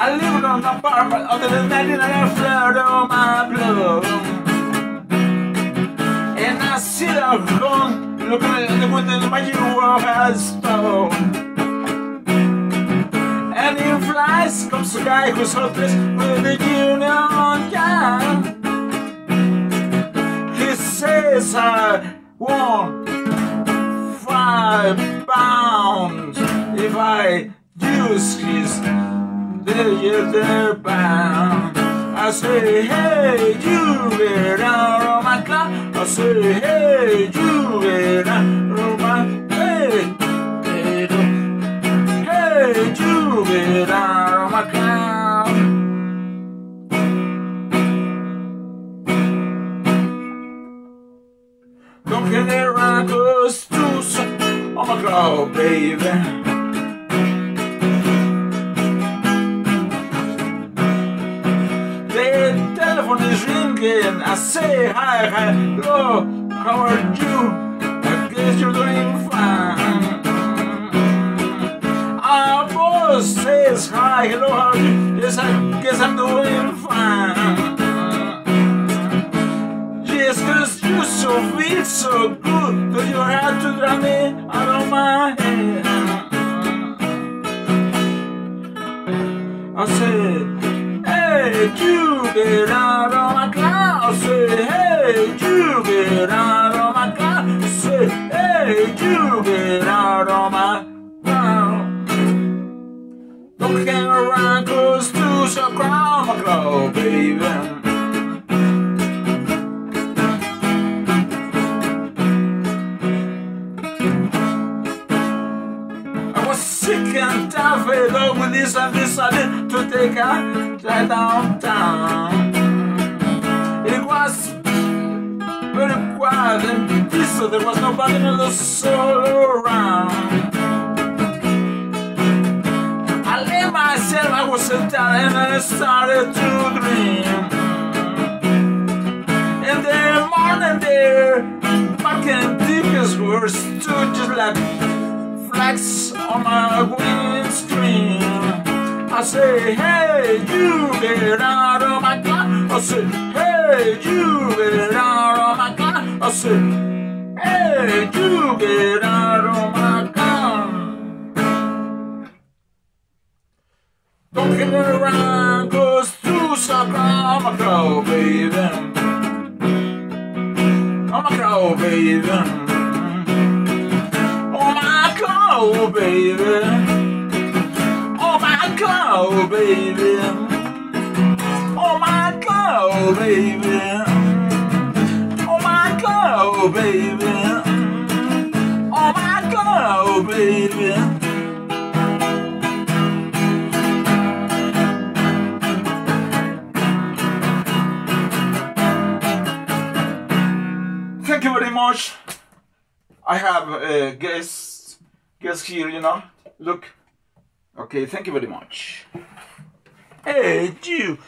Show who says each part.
Speaker 1: walk on the bar under the night and I flirt on my blood. And I sit alone, looking at the window, the magic world has stone. And in flies comes the guy who's hopeless with the union gun. He says I want five pounds if I use his digital bound. I say, hey, you get my car. I say, hey, you get my hey, hey, my. Don't get it right, cause too soon. Oh my god, baby. Telephone is ringing. I say hi, hello, how are you? I guess you're doing fine. Our boss says hi, hello, how are you? Yes, I guess I'm doing fine. Yes, cause you so feel so good, cause you had to drive me out of my head. I said, hey, you get out of my car. Said, hey, you get out of my car. Said, hey, you get out of my car. Don't hang around close to the ground, my girl, baby. Sick and tired up with this and decided to take a drive downtown. It was very quiet and peaceful, there was nobody in the soul around. I lay myself, I was so tired and I started to dream. In the morning there, fucking tickets were stood just like flags on my windscreen. I say, hey, you get out of my car. I say, hey, you get out of my car. I say, hey, you get out of my car. Don't get around, cause to suck on my crow, baby. On my crow, baby. Cloud, baby. Oh my cloud, baby. Oh my cloud, baby. Oh my cloud, baby. Oh my cloud, baby. Thank you very much. I have a guest, guest here, you know. Look. Okay, thank you very much. Hey, you.